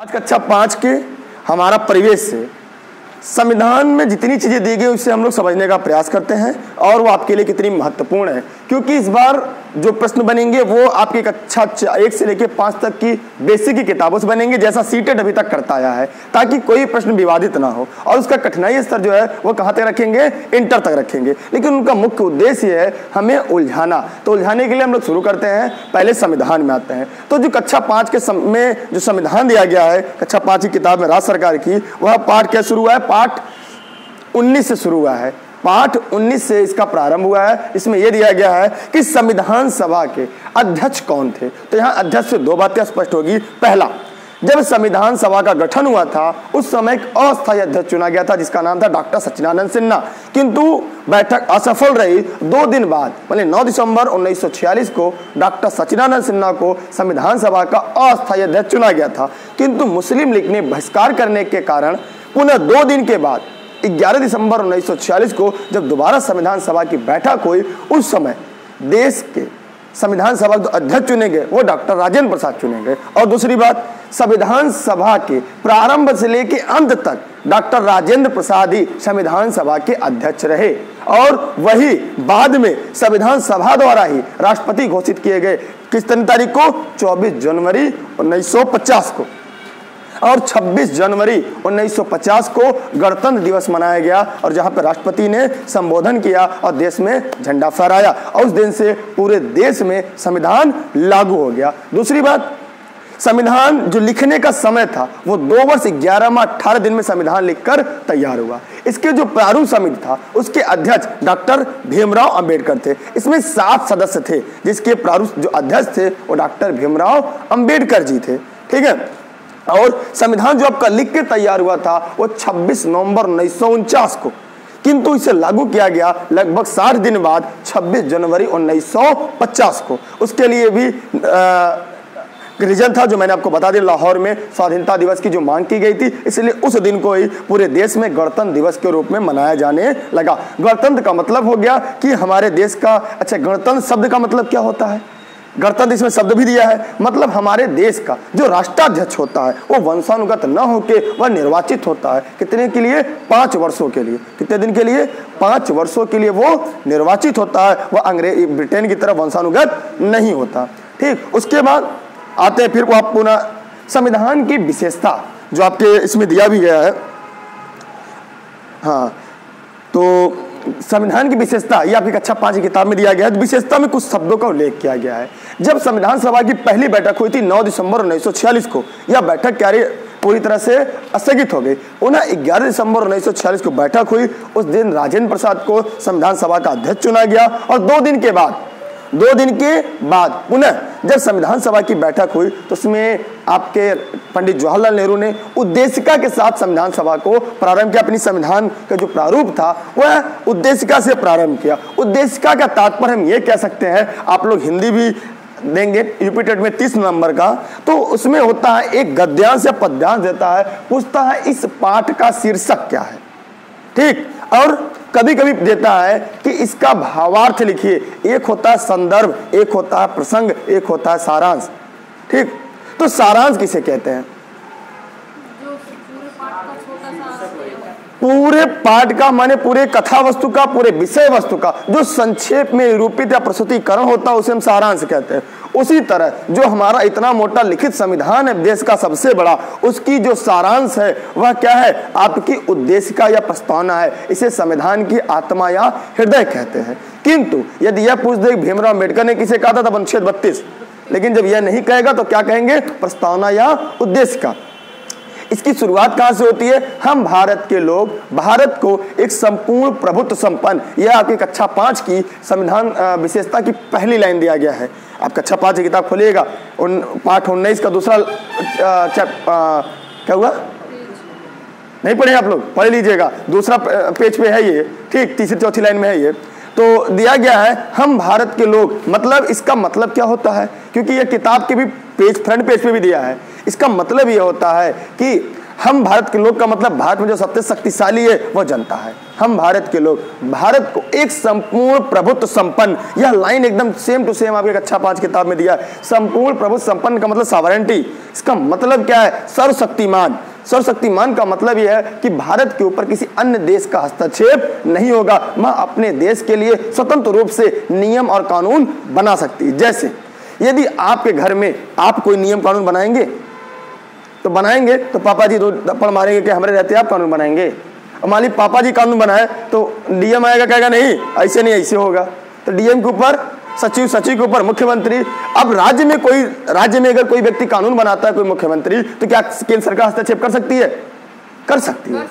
आज कक्षा पाँच के हमारा परिवेश से, संविधान में जितनी चीज़ें दी गई उससे हम लोग समझने का प्रयास करते हैं और वो आपके लिए कितनी महत्वपूर्ण है। क्योंकि इस बार जो प्रश्न बनेंगे वो आपकी कक्षा एक से लेकर पाँच तक की बेसिक की किताबों से बनेंगे जैसा सीटेड अभी तक करता आया है ताकि कोई प्रश्न विवादित ना हो। और उसका कठिनाई स्तर जो है वो कहाँ तक रखेंगे? इंटर तक रखेंगे। लेकिन उनका मुख्य उद्देश्य है हमें उलझाना। तो उलझाने के लिए हम लोग शुरू करते हैं पहले संविधान में आते हैं। तो जो कक्षा पाँच के सम, में जो संविधान दिया गया है कक्षा पाँच की किताब में राज्य सरकार की वह पाठ क्या शुरू हुआ है? पाठ 19 से शुरू हुआ है। पाठ 19 से इसका प्रारंभ हुआ है। इसमें यह दिया गया है कि संविधान सभा के अध्यक्ष कौन थे? तो यहाँ अध्यक्ष से दो बातें स्पष्ट होगी। पहला, जब संविधान सभा का गठन हुआ था, उस समय एक अस्थायी अध्यक्ष चुना गया था, जिसका नाम था डॉक्टर सच्चिदानंद सिन्हा। किंतु बैठक असफल रही। दो दिन बाद मतलब 9 दिसंबर 1946 को डॉक्टर सच्चिदानंद सिन्हा को संविधान सभा का अस्थायी अध्यक्ष चुना गया था। किंतु मुस्लिम लीग ने बहिष्कार करने के कारण, पुनः दो दिन के बाद 11 दिसंबर 1946 को जब दोबारा संविधान सभा की बैठक हुई, उस समय देश के संविधान सभा जो अध्यक्ष चुने गए, वो डॉक्टर राजेंद्र प्रसाद चुने गए। और दूसरी बात, संविधान सभा के प्रारंभ से लेकर अंत तक डॉक्टर राजेंद्र प्रसाद ही संविधान सभा के अध्यक्ष रहे। और वही बाद में संविधान सभा द्वारा ही राष्ट्रपति घोषित किए गए किस तारीख को? 24 जनवरी 1950 को। और 26 जनवरी 1950 को गणतंत्र दिवस मनाया गया और जहाँ पर राष्ट्रपति ने संबोधन किया और देश में झंडा फहराया और उस दिन से पूरे देश में संविधान लागू हो गया। दूसरी बात, संविधान जो लिखने का समय था, वो दो वर्ष ग्यारह माह अठारह दिन में संविधान लिखकर तैयार हुआ। इसके जो प्रारूप समिति था, उसके अध्यक्ष डॉक्टर भीमराव अंबेडकर थे। इसमें सात सदस्य थे, जिसके प्रारूप जो अध्यक्ष थे, वो डॉक्टर भीमराव अंबेडकर जी थे। ठीक है? और संविधान जो आपका लिख के तैयार हुआ था वो 26 नवंबर उन्नीस सौ उनचास को। किंतु इसे लागू किया गया लगभग साठ दिन बाद 26 जनवरी 1950 को। उसके लिए भी आ, रीजन था जो मैंने आपको बता दिया लाहौर में स्वाधीनता दिवस की जो मांग की गई थी। इसलिए उस दिन को ही पूरे देश में गणतंत्र दिवस के रूप में मनाया जाने लगा। गणतंत्र का मतलब हो गया कि हमारे देश का अच्छा गणतंत्र शब्द का मतलब क्या होता है? गणतंत्र इसमें शब्द भी दिया है। मतलब हमारे देश का जो राष्ट्राध्यक्ष होता है, वो वंशानुगत न होके वह निर्वाचित होता है। कितने के लिए? पाँच वर्षों के लिए। कितने दिन के लिए? पाँच वर्षों के लिए वो निर्वाचित होता है। वह अंग्रेज़, ब्रिटेन की तरह वंशानुगत नहीं होता। ठीक? उसके बाद आते हैं फिर आप पुनः संविधान की विशेषता, जो आपके इसमें दिया भी गया है। हाँ तो संविधान की विशेषता यह आपकी कक्षा पाँच किताब में दिया गया है। विशेषता में कुछ शब्दों का उल्लेख किया गया है। जब संविधान सभा की पहली बैठक हुई थी 9 दिसंबर उन्नीस सौ छियालीस को, यह बैठक क्या पूरी तरह से स्थगित हो गई। उन्हें 11 दिसंबर 1946 को बैठक हुई। उस दिन राजेंद्र प्रसाद को संविधान सभा का अध्यक्ष चुना गया और दो दिन के बाद दो दिन के बाद पुनः जब संविधान सभा की बैठक हुई तो उसमें आपके पंडित जवाहरलाल नेहरू ने उद्देशिका के साथ संविधान सभा को प्रारंभ किया। अपनी संविधान का जो प्रारूप था, वह उद्देशिका से प्रारंभ किया। उद्देशिका का तात्पर्य हम ये कह सकते हैं, आप लोग हिंदी भी देंगे यूपीटेड में तीस नंबर का तो उसमें होता है, एक गद्यांश या पद्यांश देता है, पूछता है इस पाठ का शीर्षक क्या है। ठीक? और कभी कभी देता है कि इसका भावार्थ लिखिए। एक होता है संदर्भ एक होता है प्रसंग एक होता है सारांश। ठीक? तो सारांश किसे कहते हैं? पूरे पाठ का माने पूरे कथा वस्तु का पूरे विषय वस्तु का जो संक्षेप में निरूपित या प्रस्तुतिकरण होता है उसे हम सारांश कहते हैं। उसी तरह जो हमारा इतना मोटा लिखित संविधान है, देश का सबसे बड़ा, उसकी जो सारांश है, वह क्या है? आपकी उद्देशिका या प्रस्तावना है। इसे संविधान की आत्मा या हृदय कहते हैं। किंतु, यदि यह पूछ दे भीमराव अंबेडकर ने किसे कहा था, तब अनुच्छेद बत्तीस। लेकिन जब यह नहीं कहेगा तो क्या कहेंगे? प्रस्तावना या उद्देश्य का इसकी शुरुआत कहाँ से होती है? हम भारत के लोग, भारत को एक संपूर्ण प्रभुत्व संपन्न, यह आपकी कक्षा पाँच की संविधान विशेषता की पहली लाइन दिया गया है। आप कक्षा पाँच की किताब खोलिएगा, उन, पाठ उन्नीस का दूसरा क्या हुआ? नहीं पढ़े आप लोग, पढ़ लीजिएगा। दूसरा पेज पे है ये, ठीक, तीसरी चौथी लाइन में है ये। तो दिया गया है, हम भारत के लोग मतलब इसका मतलब क्या होता है? क्योंकि ये किताब के भी पेज, फ्रंट पेज पे भी दिया है। इसका मतलब ये होता है कि हम भारत के लोग का मतलब भारत में जो सबसे शक्तिशाली है, वह जनता है। हम भारत के लोग, भारत को एक संपूर्ण प्रभुत्व संपन्न, यह लाइन एकदम सेम टू सेम आपके कक्षा पाँच किताब में दिया, संपूर्ण प्रभुत्व संपन्न का मतलब सावरेंटी इसका मतलब क्या है? सर्वशक्तिमान। सर्वशक्तिमान का मतलब यह है कि भारत के ऊपर किसी अन्य देश का हस्तक्षेप नहीं होगा। वह अपने देश के लिए स्वतंत्र रूप से नियम और कानून बना सकती है। जैसे, यदि आपके घर में आप कोई नियम कानून बनाएँगे तो बनाएँगे तो पापा जी दो मारेंगे कि हमारे रहते आप कानून बनाएँगे। और मान पापा जी कानून बनाए तो डीएम आएगा कहेगा नहीं ऐसे नहीं ऐसे होगा। तो डीएम के ऊपर सचिव सचिव के ऊपर मुख्यमंत्री अब राज्य में कोई राज्य में अगर कोई व्यक्ति कानून बनाता है कोई मुख्यमंत्री तो क्या केंद्र सरकार हस्तक्षेप कर सकती है। कर सकती है।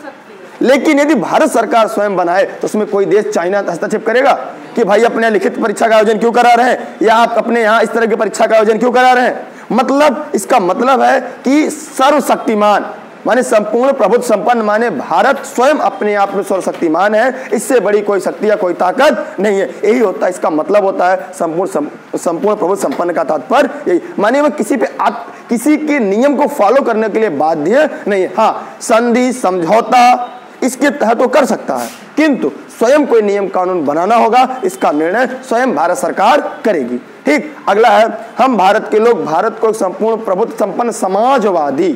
लेकिन यदि भारत सरकार स्वयं बनाए तो उसमें कोई देश चाइना हस्तक्षेप करेगा? कि भाई अपने लिखित परीक्षा का आयोजन क्यों करा रहे हैं? या आप अपने यहाँ इस तरह की परीक्षा का आयोजन क्यों करा रहे हैं? मतलब इसका मतलब है कि सर्वशक्तिमान माने संपूर्ण प्रभुत्व संपन्न माने भारत स्वयं अपने आप में सर्वशक्तिमान है इससे बड़ी कोई शक्ति या कोई ताकत नहीं है। यही होता है इसका मतलब होता है संपूर्ण संपूर्ण प्रभुत्व संपन्न का तात्पर्य यही। माने वह किसी पे आत, किसी के नियम को फॉलो करने के लिए बाध्य नहीं है। हाँ संधि समझौता इसके तहत वो कर सकता है। किंतु स्वयं कोई नियम कानून बनाना होगा, इसका निर्णय स्वयं भारत सरकार करेगी। ठीक, अगला है, हम भारत के लोग, भारत को संपूर्ण प्रभुत्व संपन्न समाजवादी।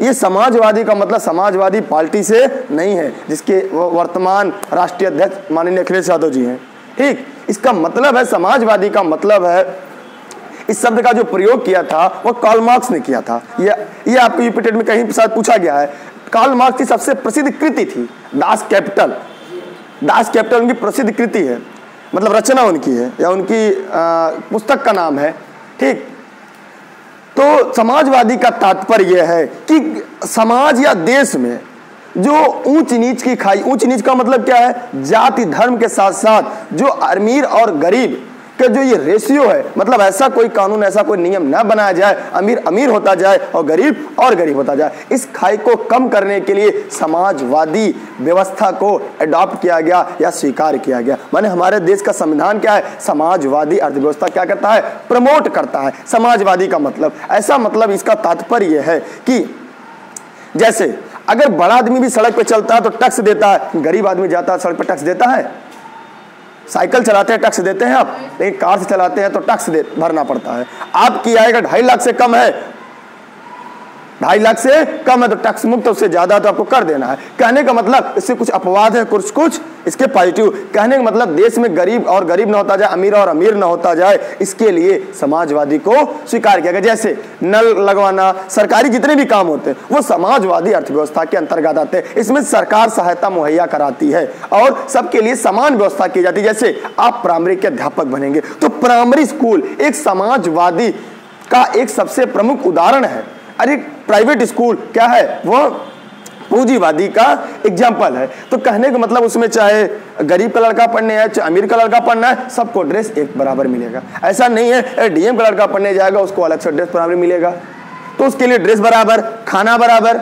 ये समाजवादी का मतलब समाजवादी पार्टी से नहीं है, जिसके वर्तमान राष्ट्रीय अध्यक्ष माननीय अखिलेश यादव जी हैं। ठीक, इसका मतलब है, समाजवादी का मतलब है, इस शब्द का जो प्रयोग किया था, वो कार्ल मार्क्स ने किया था। ये ये आपको यूपीटेड में कहीं साथ पूछा गया है। कार्ल मार्क्स की सबसे प्रसिद्ध कृति थी, दास कैपिटल। दास कैपिटल उनकी प्रसिद्ध कृति है मतलब रचना उनकी है, या उनकी पुस्तक का नाम है, ठीक? तो समाजवादी का तात्पर्य यह है कि समाज या देश में जो ऊंच नीच की खाई ऊंच नीच का मतलब क्या है? जाति, धर्म के साथ साथ जो अमीर और गरीब कि जो ये रेशियो है मतलब ऐसा कोई कानून, ऐसा कोई नियम न बनाया जाए, अमीर अमीर होता जाए और गरीब और गरीब होता जाए। इस खाई को कम करने के लिए समाजवादी व्यवस्था को अडॉप्ट किया गया या स्वीकार किया गया। माने हमारे देश का संविधान क्या है? समाजवादी अर्थव्यवस्था क्या करता है? प्रमोट करता है। समाजवादी का मतलब। ऐसा मतलब इसका तात्पर्य है कि जैसे अगर बड़ा आदमी भी सड़क पर चलता है तो टैक्स देता है, गरीब आदमी जाता है, सड़क पर टैक्स देता है। साइकिल चलाते हैं, टैक्स देते हैं आप, लेकिन कार से चलाते हैं तो टैक्स भरना पड़ता है। आपकी आएगा ढाई लाख से कम है ढाई लाख से कम है तो टैक्स मुक्त उससे ज़्यादा तो आपको कर देना है। कहने का मतलब इससे कुछ अपवाद है, कुछ कुछ, इसके पॉजिटिव कहने का मतलब देश में गरीब और गरीब ना होता जाए, अमीर और अमीर ना होता जाए, इसके लिए समाजवादी को स्वीकार किया गया। जैसे नल लगवाना, सरकारी जितने भी काम होते हैं, वो समाजवादी अर्थव्यवस्था के अंतर्गत आते हैं। इसमें सरकार सहायता मुहैया कराती है और सबके लिए समान व्यवस्था की जाती है। जैसे आप प्राइमरी के अध्यापक बनेंगे तो प्राइमरी स्कूल एक समाजवादी का एक सबसे प्रमुख उदाहरण है। अरे प्राइवेट स्कूल क्या है? वो पूंजीवादी का एग्ज़ाम्पल है। तो कहने का मतलब उसमें चाहे गरीब का लड़का पढ़ने है चाहे अमीर का लड़का पढ़ना है, सबको ड्रेस एक बराबर मिलेगा। ऐसा नहीं है डीएम का लड़का पढ़ने जाएगा, उसको अलग से ड्रेस बराबर मिलेगा। तो उसके लिए ड्रेस बराबर, खाना बराबर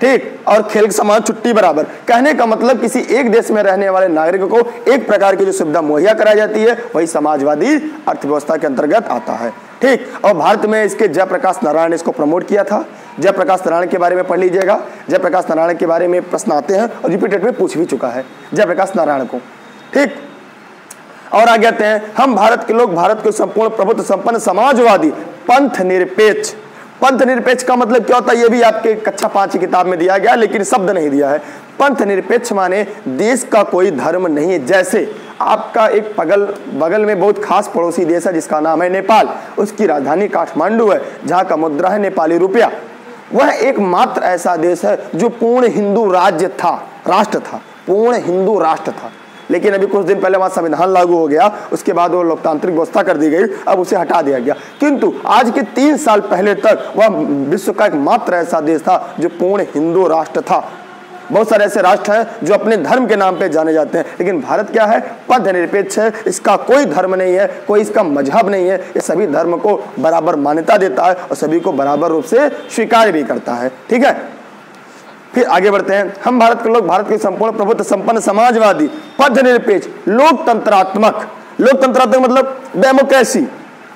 ठीक? और खेल समाज छुट्टी बराबर। कहने का मतलब किसी एक देश में रहने वाले नागरिक को एक प्रकार की जो सुविधा मुहैया कराई जाती है, वही समाजवादी अर्थव्यवस्था के अंतर्गत आता है। ठीक? और भारत में इसके जयप्रकाश नारायण ने इसको प्रमोट किया था। जयप्रकाश नारायण के बारे में पढ़ लीजिएगा। जयप्रकाश नारायण के बारे में प्रश्न आते हैं और रिपीटेड में पूछ भी चुका है। जयप्रकाश नारायण को। ठीक? और आगे आते हैं। हम भारत के लोग, भारत के संपूर्ण प्रभुत्व, संपन्न समाजवादी, पंथ निरपेक्ष। पंथ निरपेक्ष का मतलब क्या होता है? ये भी आपके कक्षा पाँच की किताब में दिया गया लेकिन शब्द नहीं दिया है। पंथ निरपेक्ष माने देश का कोई धर्म नहीं है। जैसे आपका एक पगल, बगल में बहुत खास पड़ोसी देश है, जिसका नाम है नेपाल। उसकी राजधानी काठमांडू है, जहाँ का मुद्रा है नेपाली रुपया। वह एकमात्र ऐसा देश है जो पूर्ण हिंदू राज्य था, राष्ट्र था। पूर्ण हिंदू राष्ट्र था। लेकिन अभी कुछ दिन पहले वहाँ संविधान लागू हो गया, उसके बाद वो लोकतांत्रिक व्यवस्था कर दी गई, अब उसे हटा दिया गया। किंतु आज के तीन साल पहले तक वह विश्व का एक मात्र ऐसा देश था जो पूर्ण हिंदू राष्ट्र था। बहुत सारे ऐसे राष्ट्र हैं जो अपने धर्म के नाम पे जाने जाते हैं, लेकिन भारत क्या है? पद निरपेक्ष है, इसका कोई धर्म नहीं है, कोई इसका मज़हब नहीं है। ये सभी धर्म को बराबर मान्यता देता है और सभी को बराबर रूप से स्वीकार भी करता है। ठीक है? फिर आगे बढ़ते हैं। हम भारत के लोग, भारत के संपूर्ण प्रभुत्व, संपन्न समाजवादी पद निरपेक्ष लोकतंत्रात्मक। लोकतंत्रात्मक मतलब डेमोक्रेसी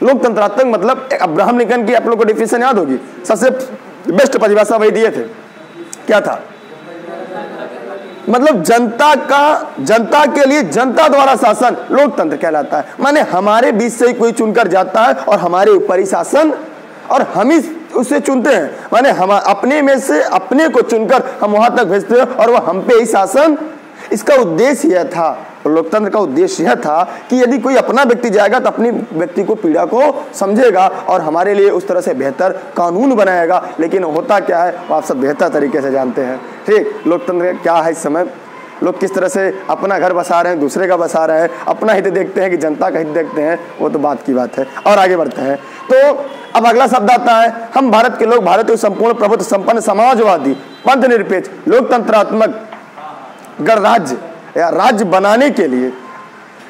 लोकतंत्रात्मक मतलब अब्राहम लिंकन की आप लोग को डिफिनेशन याद होगी। सबसे बेस्ट परिभाषा वही दिए थे। क्या था? मतलब जनता का, जनता के लिए जनता द्वारा शासन लोकतंत्र कहलाता है। माने हमारे बीच से ही कोई चुनकर जाता है और हमारे ऊपर ही शासन और हम ही उसे चुनते हैं। माने हम अपने में से अपने को चुनकर हम वहाँ तक भेजते हैं और वह हम पे ही शासन। इसका उद्देश्य यह था, लोकतंत्र का उद्देश्य यह था कि यदि कोई अपना व्यक्ति जाएगा तो अपनी व्यक्ति को, पीड़ा को समझेगा और हमारे लिए उस तरह से बेहतर कानून बनाएगा। लेकिन होता क्या है वो आप सब बेहतर तरीके से जानते हैं। ठीक लोकतंत्र क्या है इस समय? लोग किस तरह से अपना घर बसा रहे हैं, दूसरे का बसा रहे हैं, अपना हित देखते हैं कि जनता का हित देखते हैं, वो तो बात की बात है। और आगे बढ़ते हैं। तो अब अगला शब्द आता है, हम भारत के लोग भारत के संपूर्ण प्रभुत्व, संपन्न समाजवादी पंथ निरपेक्ष लोकतंत्रात्मक गणराज्य या राज्य बनाने के लिए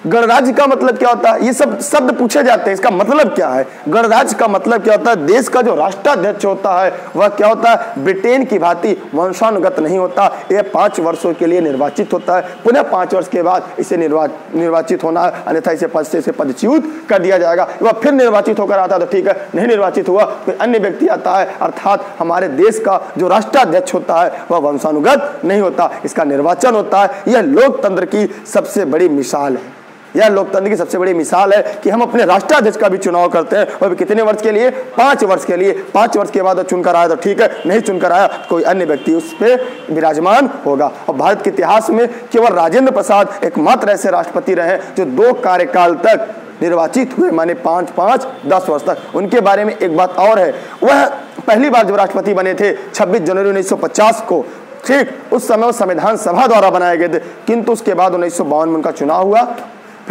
गणराज्य का मतलब क्या होता है? ये सब शब्द पूछे जाते हैं। इसका मतलब क्या है? गणराज्य का मतलब क्या होता है? देश का जो राष्ट्राध्यक्ष होता है वह क्या होता है? ब्रिटेन की भांति वंशानुगत नहीं होता। यह पाँच वर्षों के लिए निर्वाचित होता है। पुनः पाँच वर्ष के बाद इसे निर्वा, निर्वाचित होना है अन्यथा इसे पद से इसे पदच्युत कर दिया जाएगा। वह फिर निर्वाचित होकर आता तो ठीक है नहीं निर्वाचित हुआ कोई अन्य व्यक्ति आता है। अर्थात हमारे देश का जो राष्ट्राध्यक्ष होता है वह वंशानुगत नहीं होता। इसका निर्वाचन होता है। यह लोकतंत्र की सबसे बड़ी मिसाल है। यह लोकतंत्र की सबसे बड़ी मिसाल है कि हम अपने राष्ट्राध्यक्ष का भी चुनाव करते हैं। और कितने वर्ष के लिए? पाँच वर्ष के लिए। पाँच वर्ष के बाद चुनकर आया तो ठीक है, नहीं चुनकर आया कोई अन्य व्यक्ति उस पर विराजमान होगा। और भारत के इतिहास में केवल राजेंद्र प्रसाद एकमात्र ऐसे राष्ट्रपति रहे जो दो कार्यकाल तक निर्वाचित हुए, माने पाँच पाँच, दस वर्ष तक। उनके बारे में एक बात और है। वह पहली बार जब राष्ट्रपति बने थे 26 जनवरी 1950 को। ठीक उस समय संविधान सभा द्वारा बनाए गए थे, किंतु उसके बाद उन्नीस सौ बावन में उनका चुनाव हुआ।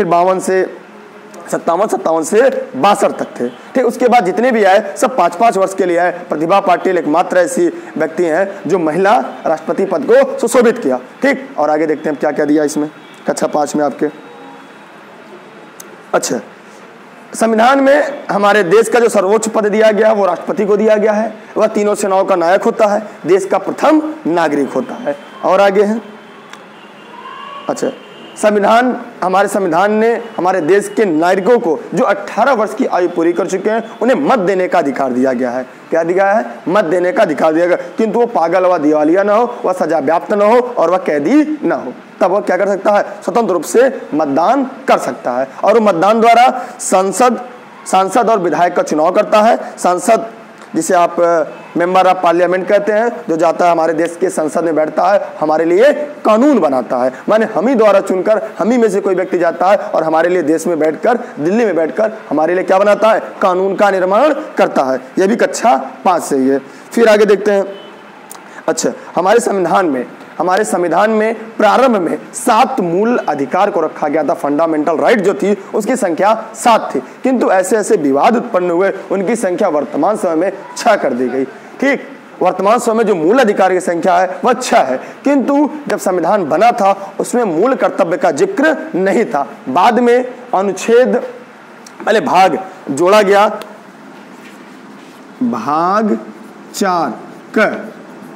फिर बावन से सत्तावन सत्तावन से बासठ तक थे। ठीक, उसके बाद जितने भी आए, सब पाँच पाँच वर्ष के लिए आए। प्रतिभा पाटिल एकमात्र ऐसी व्यक्ति हैं जो महिला राष्ट्रपति पद को सुशोभित किया। ठीक, और आगे देखते हैं क्या क्या दिया इसमें। कक्षा पाँच में आपके। अच्छा संविधान में हमारे देश का जो सर्वोच्च पद दिया गया वो राष्ट्रपति को दिया गया है। वह तीनों सेनाओं का नायक होता है। देश का प्रथम नागरिक होता है। और आगे है। अच्छा संविधान, हमारे संविधान ने हमारे देश के नागरिकों को जो 18 वर्ष की आयु पूरी कर चुके हैं, उन्हें मत देने का अधिकार दिया गया है। क्या दिया है? मत देने का अधिकार दिया गया। किंतु वो पागल व दिवालिया ना हो, वह सजा व्याप्त ना हो और वह कैदी ना हो। तब वह क्या कर सकता है? स्वतंत्र रूप से मतदान कर सकता है। और मतदान द्वारा संसद, सांसद और विधायक का चुनाव करता है। सांसद जिसे आप मेंबर ऑफ़ पार्लियामेंट कहते हैं, जो जाता है हमारे देश के संसद में बैठता है, हमारे लिए कानून बनाता है। माने हम ही द्वारा चुनकर, हम ही में से कोई व्यक्ति जाता है और हमारे लिए देश में बैठकर, दिल्ली में बैठकर, हमारे लिए क्या बनाता है? कानून का निर्माण करता है। यह भी कक्षा पाँच से ही है। फिर आगे देखते हैं। अच्छा हमारे संविधान में हमारे संविधान में प्रारंभ में सात मूल अधिकार को रखा गया था। फंडामेंटल राइट जो थी, उसकी संख्या सात थी। किंतु ऐसे ऐसे विवाद उत्पन्न हुए, उनकी संख्या वर्तमान समय में छह कर दी गई। ठीक, वर्तमान समय में जो मूल अधिकार की संख्या है, वह छह है। किंतु जब संविधान बना था, उसमें मूल कर्तव्य का ज़िक्र नहीं था। बाद में अनुच्छेद, पहले भाग जोड़ा गया। भाग चार, कर।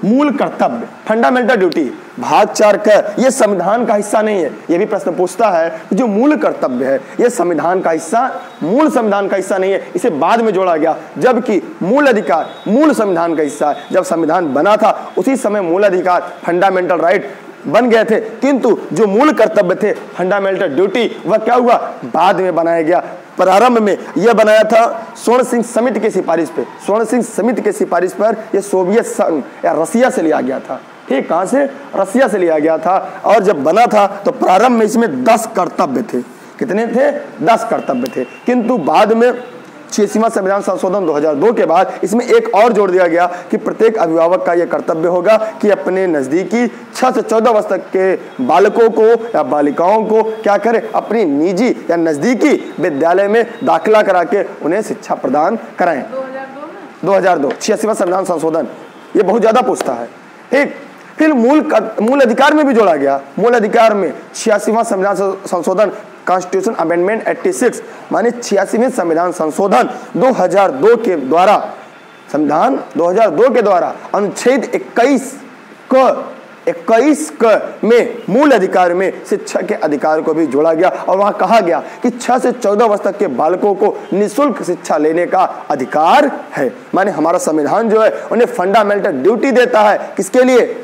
मूल कर्तव्य फंडामेंटल ड्यूटी भाग चार कर यह संविधान का हिस्सा नहीं है। यह भी प्रश्न पूछता है जो मूल कर्तव्य है यह संविधान का हिस्सा, मूल संविधान का हिस्सा नहीं है। इसे बाद में जोड़ा गया, जबकि मूल अधिकार, मूल संविधान का हिस्सा है। जब संविधान बना था, उसी समय मूल अधिकार फंडामेंटल राइट बन गए थे। किंतु जो मूल कर्तव्य थे फंडामेंटल ड्यूटी वह क्या हुआ? बाद में बनाया गया। प्रारंभ में यह बनाया था स्वर्ण सिंह समिति की सिफारिश पे। स्वर्ण सिंह समिति की सिफारिश पर यह सोवियत संघ या रसिया से लिया गया था। ठीक कहाँ से? रसिया से लिया गया था। और जब बना था तो प्रारंभ में इसमें दस कर्तव्य थे। कितने थे? दस कर्तव्य थे। किंतु बाद में छियासीवा संविधान संशोधन 2002 के बाद इसमें एक और जोड़ दिया गया कि प्रत्येक अभिभावक का यह कर्तव्य होगा कि अपने नज़दीकी छह से चौदह वर्ष तक के बालकों को या बालिकाओं को क्या करे? अपनी निजी या नज़दीकी विद्यालय में दाखिला करा के उन्हें शिक्षा प्रदान कराएँ। 2002 छियासीवा संविधान संशोधन। ये बहुत ज़्यादा पूछता है। ठीक फिर मूल मूल अधिकार में भी जोड़ा गया। मूल अधिकार में छियासीवा संविधान संशोधन कॉन्स्टिट्यूशन अमेंडमेंट 86 माने छियासीवें संविधान संशोधन 2002 के द्वारा, संविधान 2002 के द्वारा अनुच्छेद 21 को, इक्कीस में मूल अधिकार में शिक्षा के अधिकार को भी जोड़ा गया और वहाँ कहा गया कि 6 से 14 वर्ष तक के बालकों को निशुल्क शिक्षा लेने का अधिकार है। माने हमारा संविधान जो है, उन्हें फंडामेंटल ड्यूटी देता है। किसके लिए?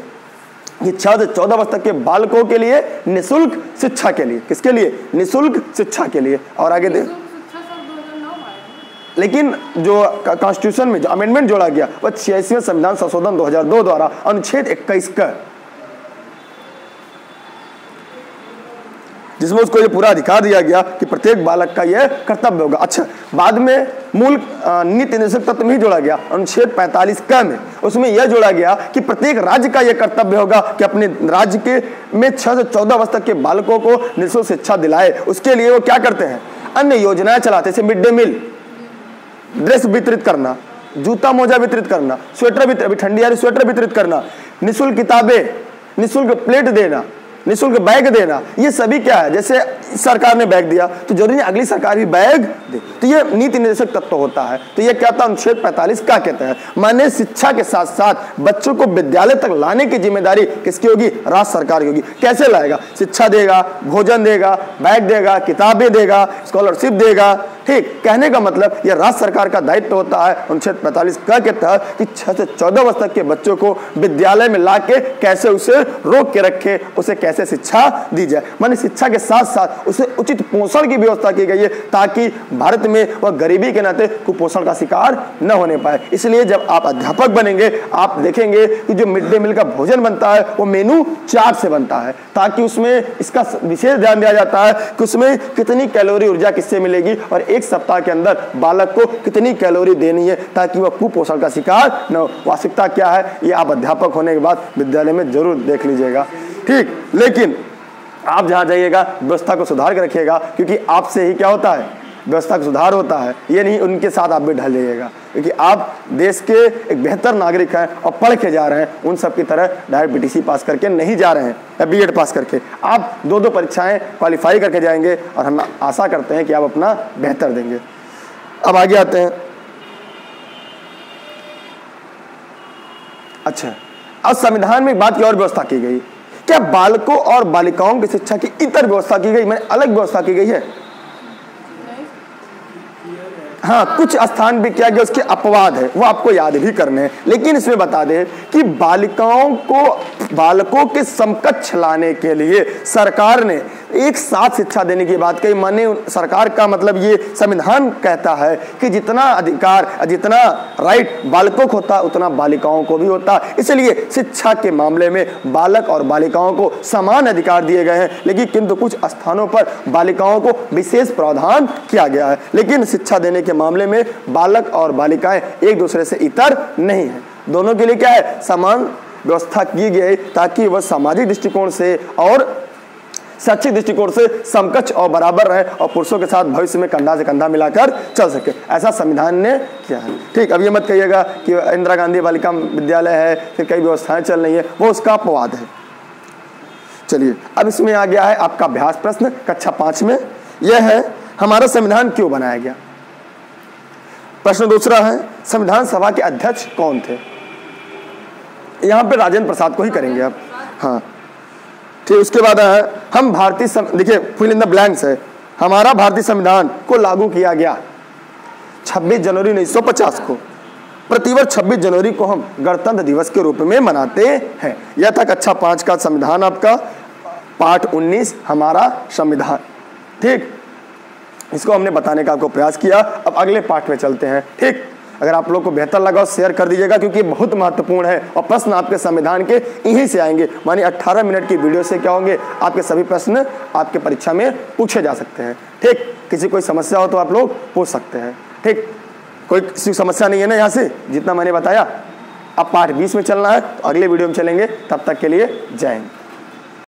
ये छह से चौदह वर्ष तक के बालकों के लिए निशुल्क शिक्षा के लिए। किसके लिए? निशुल्क शिक्षा के लिए। और आगे देख लेकिन जो कॉन्स्टिट्यूशन में जो अमेंडमेंट जोड़ा गया वह छियासीवें संविधान संशोधन 2002 द्वारा अनुच्छेद 21 का। जिसमें उसको ये पूरा अधिकार दिया गया कि प्रत्येक बालक का यह कर्तव्य होगा। अच्छा बाद में मूल नीति निर्देशक तत्व ही जोड़ा गया, अनुच्छेद 45 क में। उसमें यह जोड़ा गया कि प्रत्येक राज्य का यह कर्तव्य होगा कि अपने राज्य के में छह से चौदह वर्ष तक के बालकों को निःशुल्क शिक्षा दिलाए। उसके लिए वो क्या करते हैं? अन्य योजनाएँ चलाते जैसे मिड डे मील। ड्रेस वितरित करना, जूता मोजा वितरित करना, स्वेटर वितरित अभी ठंडी आ रही स्वेटर वितरित करना, निःशुल्क किताबें, निःशुल्क प्लेट देना निःशुल्क बैग देना ये सभी क्या है? जैसे सरकार ने बैग दिया तो ज़रूरी नहीं अगली सरकार भी बैग दे। तो ये नीति निर्देशक तत्व होता है। तो ये क्या था? अनुच्छेद पैंतालीस का कहते हैं? माने शिक्षा के साथ साथ बच्चों को विद्यालय तक लाने की ज़िम्मेदारी किसकी होगी? राज्य सरकार की होगी। कैसे लाएगा? शिक्षा देगा, भोजन देगा, बैग देगा, किताबें देगा स्कॉलरशिप देगा। ठीक, कहने का मतलब यह राज्य सरकार का दायित्व होता है। अनुच्छेद पैंतालीस का के तहत कि छह से चौदह वर्ष तक के बच्चों को विद्यालय में ला के कैसे उसे रोक के रखे, उसे कैसे शिक्षा दी जाए? मानी शिक्षा के साथ साथ उसे उचित पोषण की व्यवस्था की गई है ताकि भारत में वह गरीबी के नाते कुपोषण का शिकार न होने पाए। इसलिए जब आप अध्यापक बनेंगे, आप देखेंगे कि जो मिड डे मील का भोजन बनता है, वो मेनू चार्ट से बनता है ताकि उसमें इसका विशेष ध्यान दिया जाता है कि उसमें कितनी कैलोरी ऊर्जा किससे मिलेगी और एक सप्ताह के अंदर बालक को कितनी कैलोरी देनी है ताकि वह कुपोषण का शिकार न हो। वास्तविकता क्या है, ये आप अध्यापक होने के बाद विद्यालय में ज़रूर देख लीजिएगा। ठीक, लेकिन आप जहाँ जाइएगा, व्यवस्था को सुधार कर रखिएगा, क्योंकि आपसे ही क्या होता है? व्यवस्था का सुधार होता है। ये नहीं, उनके साथ आप भी ढल जाइएगा। क्योंकि आप देश के एक बेहतर नागरिक हैं और पढ़ के जा रहे हैं। उन सब की तरह डायरेक्ट बीटीसी पास करके नहीं जा रहे हैं। या बीएड पास करके। आप दो दो परीक्षाएँ क्वालिफाई करके जाएँगे और हम आशा करते हैं कि आप अपना बेहतर देंगे। अब आगे आते हैं। अच्छा। अब संविधान में एक बात की और व्यवस्था की गई। क्या बालकों और बालिकाओं की शिक्षा की इतर व्यवस्था की गई? मैंने अलग व्यवस्था की गई है। हाँ कुछ स्थान भी किया गया उसके अपवाद है, वो आपको याद भी करने हैं। लेकिन इसमें बता दें कि बालिकाओं को, बालकों के समकक्ष लाने के लिए सरकार ने एक साथ शिक्षा देने की बात कही। माने सरकार का मतलब ये संविधान कहता है कि जितना अधिकार, जितना राइट बालकों को होता, उतना बालिकाओं को भी होता। इसलिए शिक्षा के मामले में बालक और बालिकाओं को समान अधिकार दिए गए हैं। लेकिन किंतु कुछ स्थानों पर बालिकाओं को विशेष प्रावधान किया गया है। लेकिन शिक्षा देने के मामले में बालक और बालिकाएँ एक दूसरे से इतर नहीं है। दोनों के लिए क्या है? समान व्यवस्था की गई ताकि वह सामाजिक दृष्टिकोण से और शैक्षिक दृष्टिकोण से समकक्ष और बराबर रहे और पुरुषों के साथ भविष्य में कंधा से कंधा मिलाकर चल सके। ऐसा संविधान ने किया है। ठीक, अब ये मत कहिएगा कि इंदिरा गांधी बालिका विद्यालय है, फिर कई व्यवस्थाएँ चल रही है, वो उसका अपवाद है। चलिए, अब इसमें आ गया है आपका अभ्यास प्रश्न, कक्षा पाँच में। यह है, हमारा संविधान क्यों बनाया गया? प्रश्न दूसरा है, संविधान सभा के अध्यक्ष कौन थे? यहाँ पे राजेंद्र प्रसाद को ही करेंगे आप। हाँ। ठीक, उसके बाद है, हम भारतीय देखिए फिल इन द ब्लैंक्स है। हमारा भारतीय संविधान को लागू किया गया 26 जनवरी 1950 को। प्रतिवर्ष 26 जनवरी को हम गणतंत्र दिवस के रूप में मनाते हैं। यह था कक्षा पाँच का संविधान आपका। पाठ 19 हमारा संविधान। ठीक? इसको हमने बताने का आपको प्रयास किया। अब अगले पार्ट में चलते हैं। ठीक? अगर आप लोग को बेहतर लगा शेयर कर दीजिएगा, क्योंकि बहुत महत्वपूर्ण है और प्रश्न आपके संविधान के यहीं से आएँगे। मानी 18 मिनट की वीडियो से क्या होंगे? आपके सभी प्रश्न आपके परीक्षा में पूछे जा सकते हैं। ठीक? किसी कोई समस्या हो तो आप लोग पूछ सकते हैं। ठीक? कोई किसी समस्या नहीं है ना यहाँ से? जितना मैंने बताया। अब पार्ट बीस में चलना है तो अगले वीडियो में चलेंगे। तब तक के लिए जय हिंद।